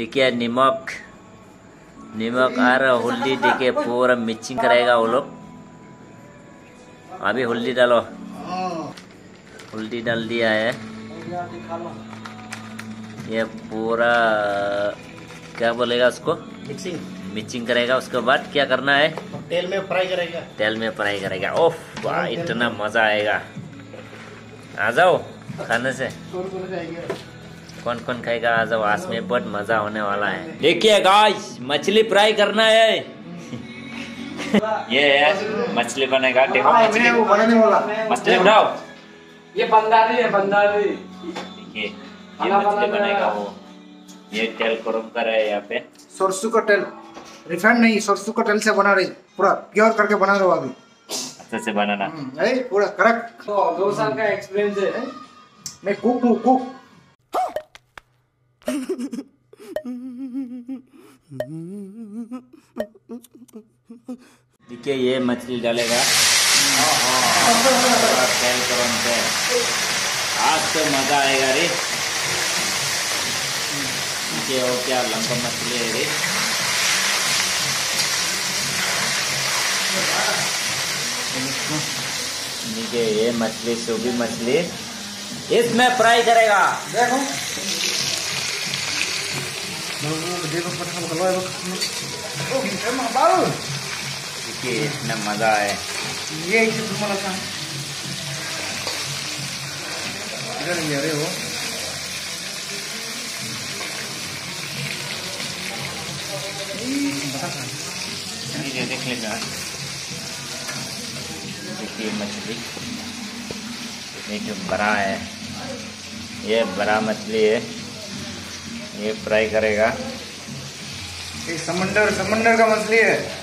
देखिए नमक नमक और हल्दी देखिए पूरा मिक्सिंग करेगा वो लोग। अभी हल्दी डालो। हल्दी डाल दिया है। ये पूरा क्या बोलेगा उसको? मिक्सिंग मिक्सिंग करेगा उसके बाद क्या करना है? तेल में फ्राई करेगा। तेल में फ्राई करेगा। ओह वाह इतना मज़ा आएगा। आ जाओ खाने से। कौन कौन खाएगा? आज में बहुत मज़ा होने वाला है। देखिए गाइस मछली फ्राई करना है। ये है मछली बनेगा देखो मछली मछली उठाओ ये बंदारी है बंदारी देखिए ये मछली बनेगा वो। ये तेल गरम कर है यहाँ पे। सरसों का तेल। रिफाइंड नहीं सरसों का तेल से बना रही। पूरा प्योर करके बना रहे हो अभी। अच्छे से बनाना। हम्म, पूरा करेक्ट तो दो साल का एक्सपीरियंस है। मैं कुक हूँ कुक देखिए, ये मछली डालेगा। आज तो मज़ा आएगा रे। देखिए वो क्या लंबा मछली है रे। देखिए, ये मछली सूबी मछली। इसमें फ्राई करेगा। देखो। मज़ा है ये इसे तुम्हाला सांग अरे हो ये देख लेना देखिए मछली ये जो बड़ा है ये बड़ा मछली है। ये फ्राई करेगा। ये समंदर समंदर का मछली है।